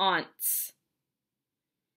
aunts.